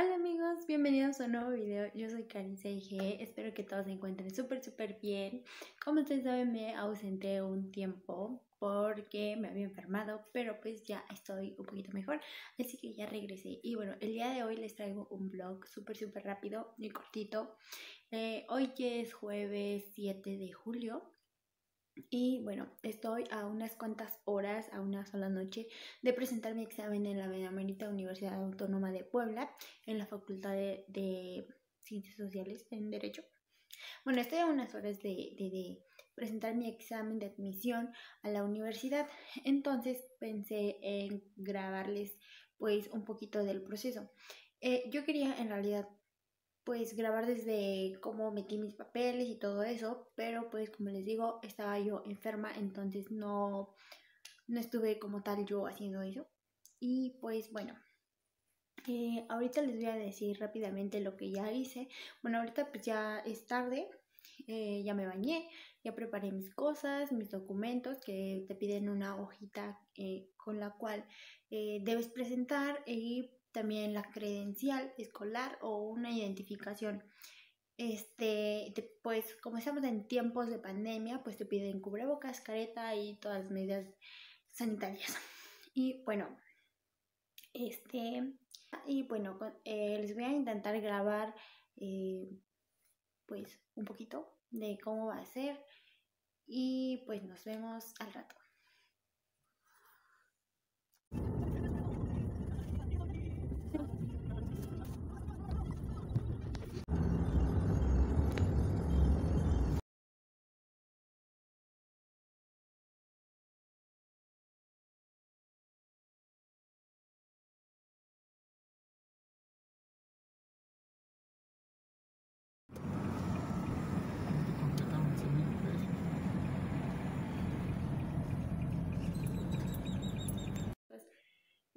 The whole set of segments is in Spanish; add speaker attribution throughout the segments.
Speaker 1: Hola amigos, bienvenidos a un nuevo video. Yo soy Carissa G. Espero que todos se encuentren súper súper bien. Como ustedes saben me ausenté un tiempo porque me había enfermado, pero pues ya estoy un poquito mejor, así que ya regresé. Y bueno, el día de hoy les traigo un vlog súper súper rápido y cortito. Eh, hoy es jueves 7 de julio y bueno, estoy a unas cuantas horas, a una sola noche, de presentar mi examen en la Benemérita Universidad Autónoma de Puebla, en la Facultad de, Ciencias Sociales en Derecho. Bueno, estoy a unas horas de, presentar mi examen de admisión a la universidad, entonces pensé en grabarles pues un poquito del proceso. Eh, yo quería en realidad pues grabar desde cómo metí mis papeles y todo eso, pero pues como les digo, estaba yo enferma, entonces no, no estuve como tal yo haciendo eso. Y pues bueno, eh, ahorita les voy a decir rápidamente lo que ya hice. Bueno, ahorita pues ya es tarde, eh, ya me bañé, ya preparé mis cosas, mis documentos, que te piden una hojita eh, con la cual debes presentar y también la credencial escolar o una identificación. Este, pues como estamos en tiempos de pandemia, pues te piden cubrebocas, careta y todas las medidas sanitarias. Y bueno, este, y bueno, eh, les voy a intentar grabar eh, pues un poquito de cómo va a ser y pues nos vemos al rato.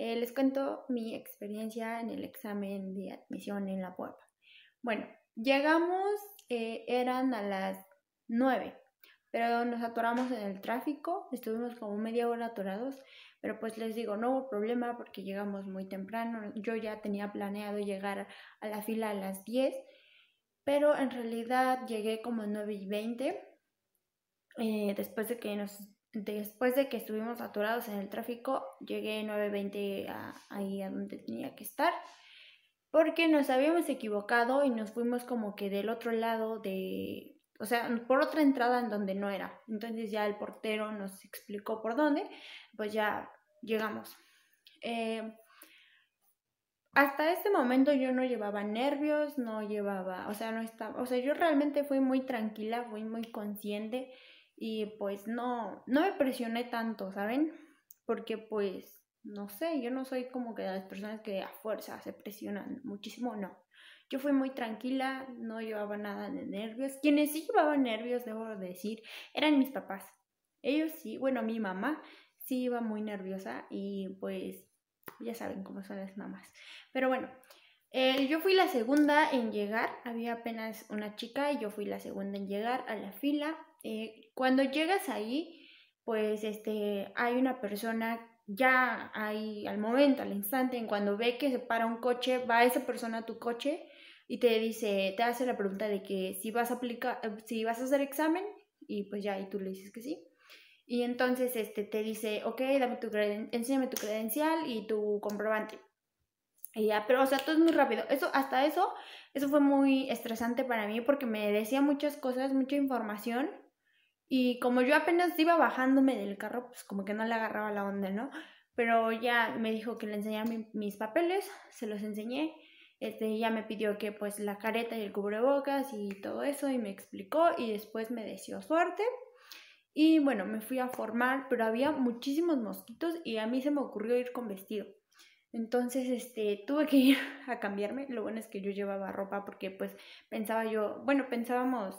Speaker 1: Eh, les cuento mi experiencia en el examen de admisión en la Puebla. Bueno, llegamos, eh, eran a las 9, pero nos atoramos en el tráfico, estuvimos como media hora atorados, pero pues les digo, no hubo problema porque llegamos muy temprano, yo ya tenía planeado llegar a la fila a las 10, pero en realidad llegué como a 9 y 20, eh, después de que nos Después de que estuvimos saturados en el tráfico, llegué 9.20 ahí a donde tenía que estar, porque nos habíamos equivocado y nos fuimos como que del otro lado de, o sea, por otra entrada en donde no era. Entonces ya el portero nos explicó por dónde, pues ya llegamos. Eh, hasta este momento yo no llevaba nervios, no llevaba, o sea, no estaba, o sea, yo realmente fui muy tranquila, fui muy consciente y pues no, no me presioné tanto, ¿saben? Porque pues, no sé, yo no soy como que las personas que a fuerza se presionan muchísimo, no. Yo fui muy tranquila, no llevaba nada de nervios. Quienes sí llevaban nervios, debo decir, eran mis papás. Ellos sí, bueno, mi mamá sí iba muy nerviosa y pues ya saben cómo son las mamás. Pero bueno, eh, yo fui la segunda en llegar, había apenas una chica y yo fui la segunda en llegar a la fila eh, cuando llegas ahí, pues este, hay una persona ya ahí al momento, al instante, en cuando ve que se para un coche, va esa persona a tu coche y te dice, te hace la pregunta de que si vas a aplicar, eh, si vas a hacer examen y pues ya y tú le dices que sí. Y entonces este te dice, ok, dame tu enséñame tu credencial y tu comprobante. Y ya, pero o sea, todo es muy rápido. Eso, hasta eso, eso fue muy estresante para mí porque me decía muchas cosas, mucha información y como yo apenas iba bajándome del carro, pues como que no le agarraba la onda, ¿no? Pero ya me dijo que le enseñara mis papeles, se los enseñé. Este, ya me pidió que pues la careta y el cubrebocas y todo eso y me explicó y después me deseó suerte. Y bueno, me fui a formar, pero había muchísimos mosquitos y a mí se me ocurrió ir con vestido. Entonces, este, tuve que ir a cambiarme. Lo bueno es que yo llevaba ropa porque pues pensaba yo, bueno, pensábamos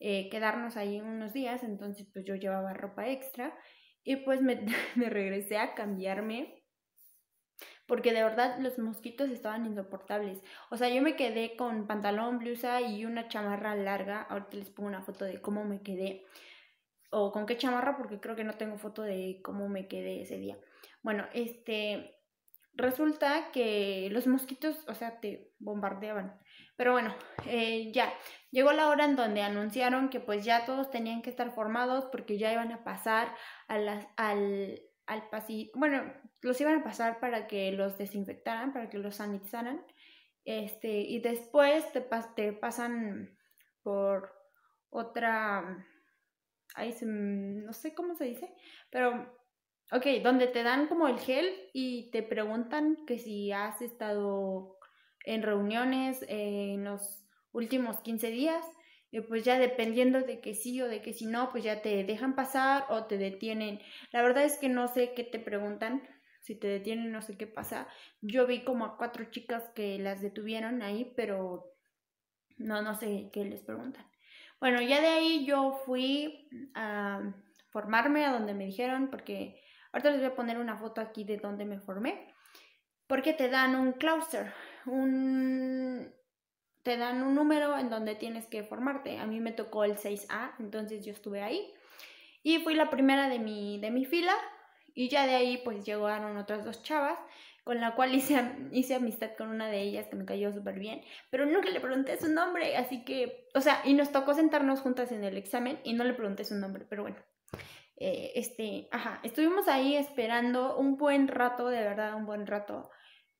Speaker 1: eh, quedarnos ahí unos días, entonces pues yo llevaba ropa extra y pues me, me regresé a cambiarme porque de verdad los mosquitos estaban insoportables. O sea, yo me quedé con pantalón, blusa y una chamarra larga. Ahorita les pongo una foto de cómo me quedé. O con qué chamarra, porque creo que no tengo foto de cómo me quedé ese día. Bueno, este, resulta que los mosquitos, o sea, te bombardeaban. Pero bueno, eh, ya, llegó la hora en donde anunciaron que pues ya todos tenían que estar formados porque ya iban a pasar a las, al, al pasillo, bueno, los iban a pasar para que los desinfectaran, para que los sanitizaran. Este, y después te, te pasan por otra, ahí no sé cómo se dice, pero Ok, donde te dan como el gel y te preguntan que si has estado en reuniones en los últimos 15 días, y pues ya dependiendo de que sí o de que si no, pues ya te dejan pasar o te detienen. La verdad es que no sé qué te preguntan, si te detienen no sé qué pasa. Yo vi como a cuatro chicas que las detuvieron ahí, pero no, no sé qué les preguntan. Bueno, ya de ahí yo fui a formarme a donde me dijeron, porque Ahorita les voy a poner una foto aquí de donde me formé. Porque te dan un cluster, un... te dan un número en donde tienes que formarte. A mí me tocó el 6A, entonces yo estuve ahí. Y fui la primera de mi, de mi fila. Y ya de ahí pues llegaron otras dos chavas con la cual hice, hice amistad con una de ellas que me cayó súper bien, pero nunca le pregunté su nombre, así que, o sea, y nos tocó sentarnos juntas en el examen y no le pregunté su nombre, pero bueno, eh, este, ajá, estuvimos ahí esperando un buen rato, de verdad, un buen rato,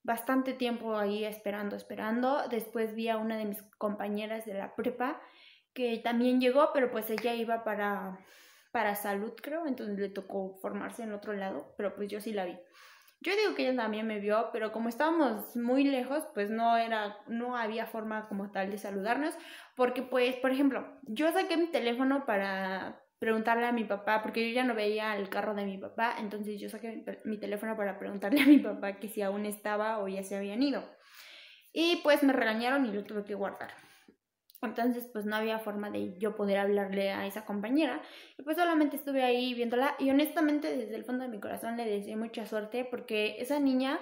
Speaker 1: bastante tiempo ahí esperando, esperando. Después vi a una de mis compañeras de la prepa que también llegó, pero pues ella iba para, para salud, creo, entonces le tocó formarse en otro lado, pero pues yo sí la vi. Yo digo que ella también me vio, pero como estábamos muy lejos, pues no era, no había forma como tal de saludarnos, porque pues, por ejemplo, yo saqué mi teléfono para preguntarle a mi papá, porque yo ya no veía el carro de mi papá, entonces yo saqué mi, teléfono para preguntarle a mi papá que si aún estaba o ya se habían ido. Y pues me regañaron y lo tuve que guardar. Entonces, pues no había forma de yo poder hablarle a esa compañera. Y pues solamente estuve ahí viéndola. Y honestamente, desde el fondo de mi corazón le deseé mucha suerte porque esa niña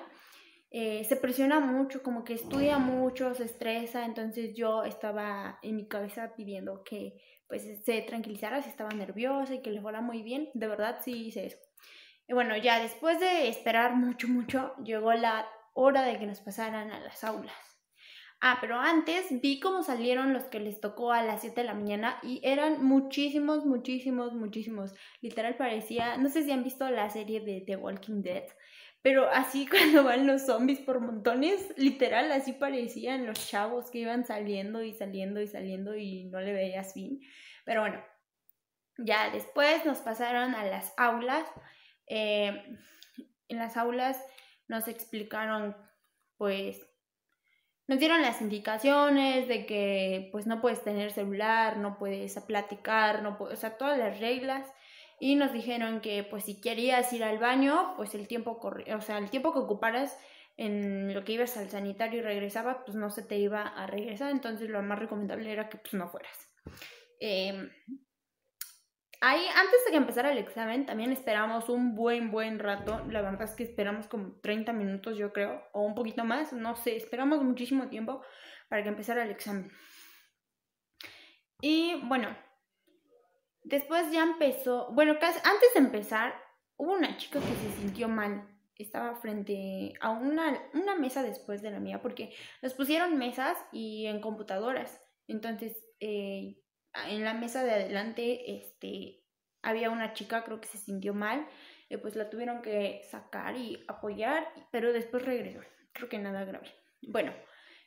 Speaker 1: eh, se presiona mucho, como que estudia mucho, se estresa. Entonces yo estaba en mi cabeza pidiendo que pues se tranquilizara si estaba nerviosa y que le fuera muy bien. De verdad sí hice eso. Y bueno, ya después de esperar mucho, mucho, llegó la hora de que nos pasaran a las aulas. Ah, pero antes vi cómo salieron los que les tocó a las 7 de la mañana y eran muchísimos, muchísimos, muchísimos. Literal parecía, no sé si han visto la serie de The Walking Dead, pero así cuando van los zombies por montones, literal así parecían los chavos que iban saliendo y saliendo y saliendo y no le veías fin. Pero bueno, ya después nos pasaron a las aulas. Eh, en las aulas nos explicaron, pues, nos dieron las indicaciones de que, pues, no puedes tener celular, no puedes platicar, no puedes, o sea, todas las reglas. Y nos dijeron que, pues, si querías ir al baño, pues el tiempo, o sea, el tiempo que ocuparas en lo que ibas al sanitario y regresaba, pues no se te iba a regresar. Entonces, lo más recomendable era que, pues, no fueras. Em, ahí, antes de que empezara el examen, también esperamos un buen, buen rato. La verdad es que esperamos como 30 minutos, yo creo, o un poquito más, no sé, esperamos muchísimo tiempo para que empezara el examen. Y bueno, después ya empezó, bueno, casi, antes de empezar, hubo una chica que se sintió mal. Estaba frente a una, una mesa después de la mía, porque nos pusieron mesas y en computadoras. Entonces, eh, en la mesa de adelante este, había una chica, creo que se sintió mal, y pues la tuvieron que sacar y apoyar, pero después regresó. Creo que nada grave. Bueno,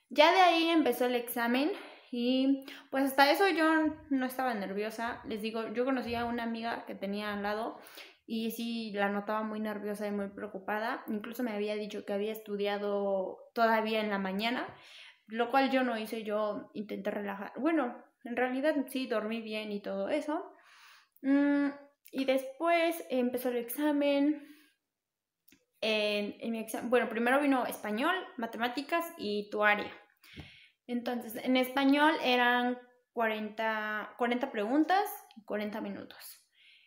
Speaker 1: ya de ahí empezó el examen y pues hasta eso yo no estaba nerviosa. Les digo, yo conocía a una amiga que tenía al lado y sí la notaba muy nerviosa y muy preocupada. Incluso me había dicho que había estudiado todavía en la mañana, lo cual yo no hice, yo intenté relajar. Bueno, en realidad sí, dormí bien y todo eso. Mm, y después empezó el examen. Bueno, primero vino español, matemáticas y tu área. Entonces, en español eran 40, 40 preguntas y 40 minutos.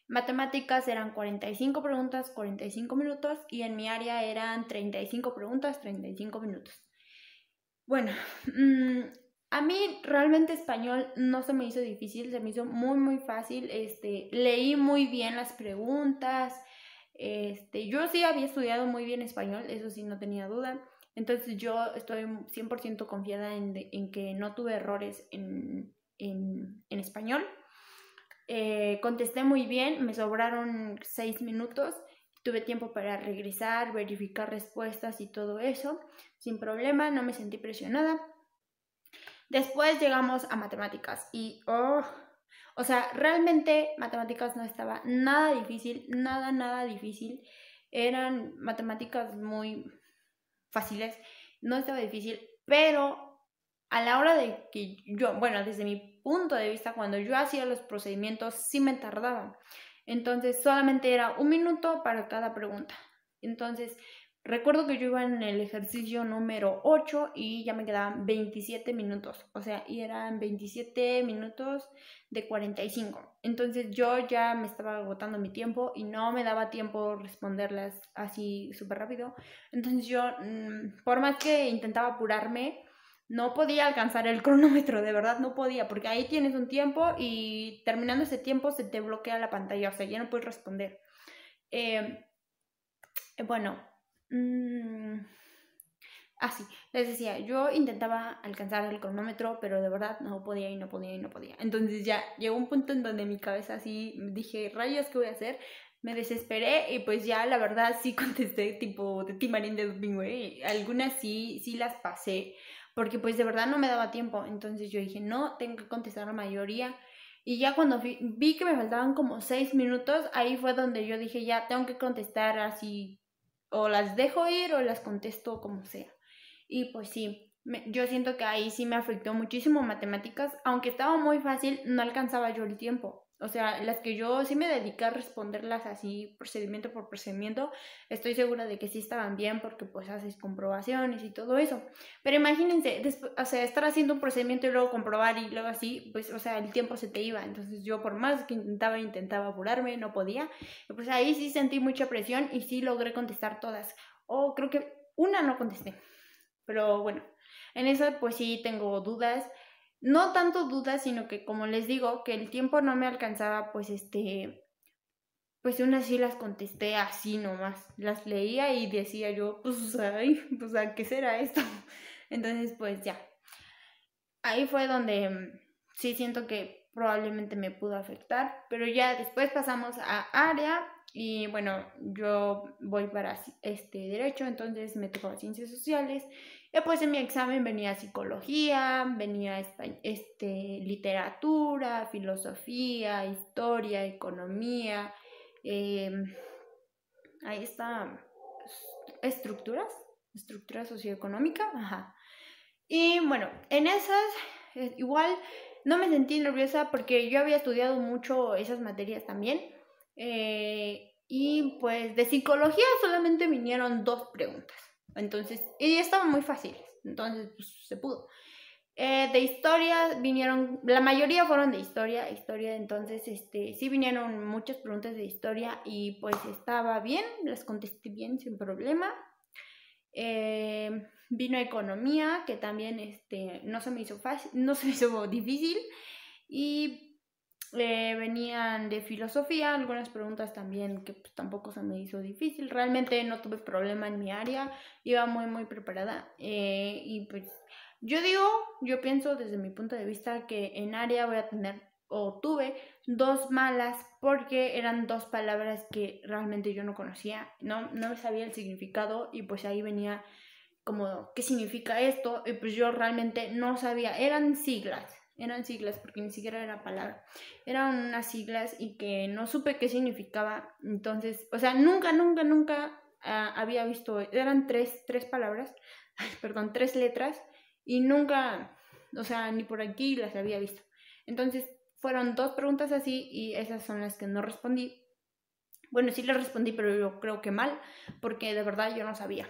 Speaker 1: Matemáticas eran 45 preguntas, 45 minutos y en mi área eran 35 preguntas, 35 minutos. Bueno, mmm, a mí realmente español no se me hizo difícil, se me hizo muy muy fácil. Este, leí muy bien las preguntas, Este, yo sí había estudiado muy bien español, eso sí, no tenía duda. Entonces yo estoy 100% confiada en, que no tuve errores en, en, en español. Eh, contesté muy bien, me sobraron seis minutos, tuve tiempo para regresar, verificar respuestas y todo eso, sin problema, no me sentí presionada. Después llegamos a matemáticas y, oh, o sea, realmente matemáticas no estaba nada difícil, nada, nada difícil. Eran matemáticas muy fáciles, no estaba difícil, pero a la hora de que yo, bueno, desde mi punto de vista, cuando yo hacía los procedimientos, sí me tardaban. Entonces, solamente era un minuto para cada pregunta. Entonces, Recuerdo que yo iba en el ejercicio número 8 y ya me quedaban 27 minutos. O sea, y eran 27 minutos de 45. Entonces yo ya me estaba agotando mi tiempo y no me daba tiempo responderlas así súper rápido. Entonces yo, mm, por más que intentaba apurarme, no podía alcanzar el cronómetro, de verdad no podía, porque ahí tienes un tiempo y terminando ese tiempo se te bloquea la pantalla, o sea, ya no puedes responder. Eh, bueno, Mm, ah, sí, les decía, yo intentaba alcanzar el cronómetro, pero de verdad no podía y no podía y no podía. Entonces ya llegó un punto en donde mi cabeza así dije, rayos, ¿qué voy a hacer? Me desesperé y pues ya la verdad sí contesté tipo de Timarín de Domingo, algunas sí, sí las pasé, porque pues de verdad no me daba tiempo. Entonces yo dije, no, tengo que contestar la mayoría. Y ya cuando vi, vi que me faltaban como seis minutos, ahí fue donde yo dije, ya tengo que contestar así o las dejo ir o las contesto como sea. Y pues sí, yo siento que ahí sí me afectó muchísimo matemáticas, aunque estaba muy fácil, no alcanzaba yo el tiempo. O sea, las que yo sí me dediqué a responderlas así, procedimiento por procedimiento, estoy segura de que sí estaban bien porque pues haces comprobaciones y todo eso. Pero imagínense, después, o sea, estar haciendo un procedimiento y luego comprobar y luego así, pues, o sea, el tiempo se te iba. Entonces yo por más que intentaba, intentaba apurarme, no podía. Pues ahí sí sentí mucha presión y sí logré contestar todas. O creo que una no contesté. Pero bueno, en eso pues sí tengo dudas no tanto dudas, sino que como les digo, que el tiempo no me alcanzaba, pues este, pues unas sí las contesté así nomás, las leía y decía yo, pues, ay, pues, ¿a qué será esto? Entonces, pues ya. Ahí fue donde mm, sí siento que probablemente me pudo afectar, pero ya después pasamos a área y bueno, yo voy para este derecho, entonces me tocó ciencias sociales pues en mi examen venía psicología, venía este, literatura, filosofía, historia, economía, em, ahí está, estructuras, estructura socioeconómica, ajá. Y bueno, en esas, eh, igual no me sentí nerviosa porque yo había estudiado mucho esas materias también. Eh, y pues de psicología solamente vinieron dos preguntas. Entonces, y estaban muy fáciles, entonces pues, se pudo. Eh, de historia vinieron, la mayoría fueron de historia, historia, entonces este, sí vinieron muchas preguntas de historia y pues estaba bien, las contesté bien sin problema. Eh, vino economía, que también este, no se me hizo fácil, no se me hizo difícil. Y eh, venían de filosofía, algunas preguntas también que pues, tampoco se me hizo difícil. Realmente no tuve problema en mi área, iba muy, muy preparada. Eh, y pues yo digo, yo pienso desde mi punto de vista que en área voy a tener o tuve dos malas porque eran dos palabras que realmente yo no conocía, no, no sabía el significado y pues ahí venía como qué significa esto y pues yo realmente no sabía, eran siglas eran siglas porque ni siquiera era palabra, eran unas siglas y que no supe qué significaba, entonces, o sea, nunca, nunca, nunca ah, había visto, eran tres, tres palabras, perdón, tres letras y nunca, o sea, ni por aquí las había visto. Entonces, fueron dos preguntas así y esas son las que no respondí. Bueno, sí les respondí, pero yo creo que mal, porque de verdad yo no sabía.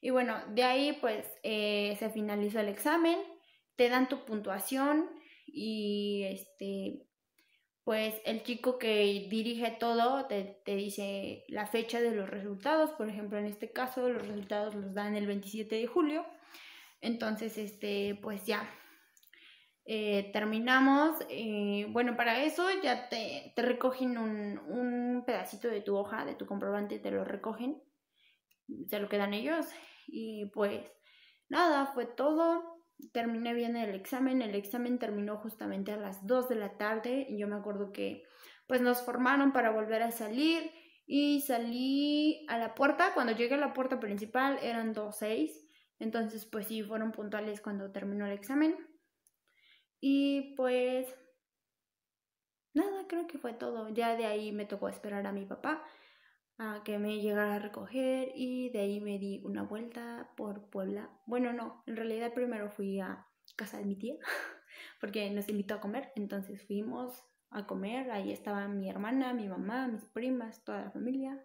Speaker 1: Y bueno, de ahí pues eh, se finalizó el examen te dan tu puntuación y este pues el chico que dirige todo te, dice la fecha de los resultados, por ejemplo en este caso los resultados los dan el 27 de julio, entonces este pues ya eh, terminamos, eh, bueno, para eso ya te, te recogen un, un, pedacito de tu hoja, de tu comprobante, te lo recogen, se lo quedan ellos y pues nada, fue todo. Terminé bien el examen, el examen terminó justamente a las 2 de la tarde y yo me acuerdo que pues nos formaron para volver a salir y salí a la puerta, cuando llegué a la puerta principal eran 2.6, entonces pues sí, fueron puntuales cuando terminó el examen. Y pues nada, creo que fue todo. Ya de ahí me tocó esperar a mi papá a que me llegara a recoger y de ahí me di una vuelta por Puebla. Bueno, no, en realidad primero fui a casa de mi tía porque nos invitó a comer, entonces fuimos a comer, ahí estaba mi hermana, mi mamá, mis primas, toda la familia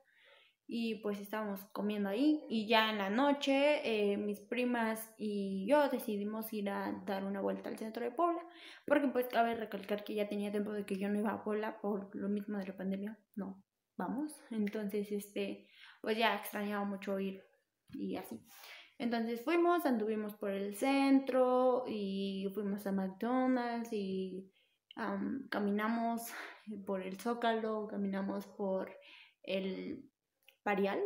Speaker 1: y pues estábamos comiendo ahí y ya en la noche eh, mis primas y yo decidimos ir a dar una vuelta al centro de Puebla porque pues cabe recalcar que ya tenía tiempo de que yo no iba a Puebla por lo mismo de la pandemia no vamos entonces este pues ya extrañaba mucho ir y así entonces fuimos anduvimos por el centro y fuimos a McDonald's y caminamos por el Zócalo caminamos por el Parial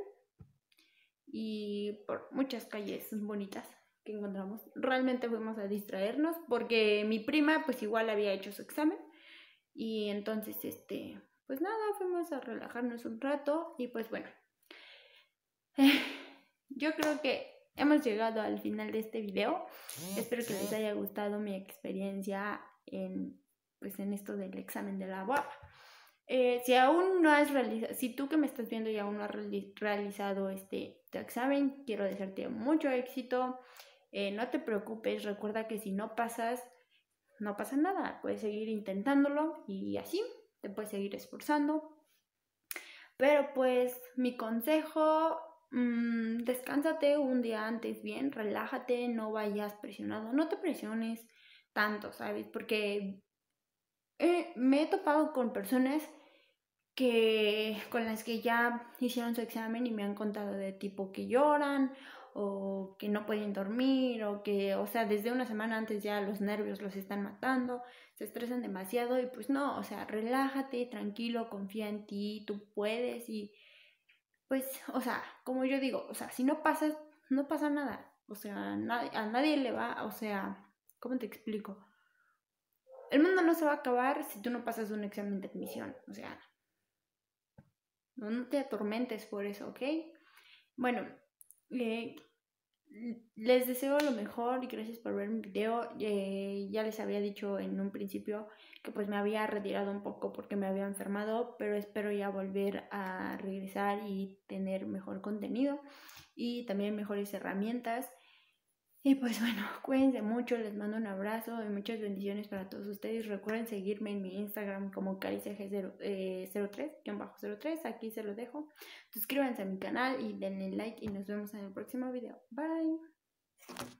Speaker 1: y por muchas calles bonitas que encontramos. Realmente fuimos a distraernos porque mi prima pues igual había hecho su examen y entonces este pues nada, fuimos a relajarnos un rato y pues bueno. yo creo que hemos llegado al final de este video. Espero que les haya gustado mi experiencia en pues en esto del examen de la UAP. Eh, si aún no has realizado, si tú que me estás viendo y aún no has realizado este examen, quiero desearte mucho éxito. Eh, no te preocupes, recuerda que si no pasas, no pasa nada. Puedes seguir intentándolo y así te puedes seguir esforzando. Pero pues mi consejo, mmm, un día antes bien, relájate, no vayas presionado, no te presiones tanto, ¿sabes? Porque me he topado con personas que con las que ya hicieron su examen y me han contado de tipo que lloran o que no pueden dormir o que, o sea, desde una semana antes ya los nervios los están matando, se estresan demasiado y pues no, o sea, relájate, tranquilo, confía en ti, tú puedes y pues, o sea, como yo digo, o sea, si no pasa, no pasa nada, o sea, a nadie le va, o sea, ¿cómo te explico? El mundo no se va a acabar si tú no pasas un examen de admisión, o sea, no, te atormentes por eso, ¿ok? Bueno, les deseo lo mejor y gracias por ver mi video. Eh, ya les había dicho en un principio que pues me había retirado un poco porque me había enfermado, pero espero ya volver a regresar y tener mejor contenido y también mejores herramientas. Y pues bueno, cuídense mucho, les mando un abrazo y muchas bendiciones para todos ustedes. Recuerden seguirme en mi Instagram como cariciag03, eh, 03, aquí se lo dejo. Suscríbanse a mi canal y denle like y nos vemos en el próximo video. Bye.